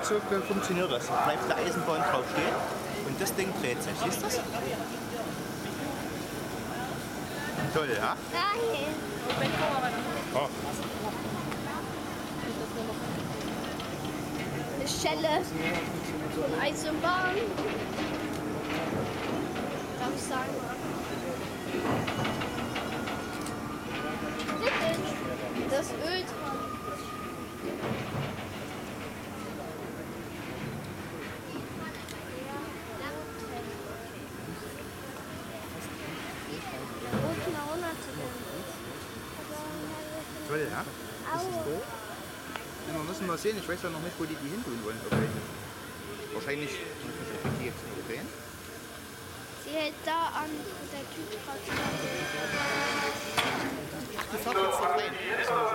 ruckzuck funktioniert das. Da bleibt der Eisenbahn drauf stehen und das Ding dreht sich. Siehst du das? Toll, ja? Oh. Eine Schelle. Eisenbahn. Darf ich sagen? Toll, ja? Au. Ja, wir müssen mal sehen, ich weiß ja noch nicht, wo die die hin tun wollen. Okay. Wahrscheinlich müssen die jetzt nicht drehen. Sie hält da an, der Typ Ach, die fährt jetzt da rein. Das ist schon.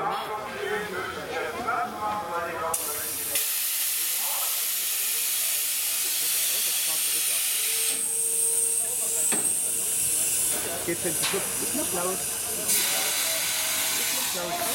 Geht hinten. Ist nicht laut. Ist nicht laut.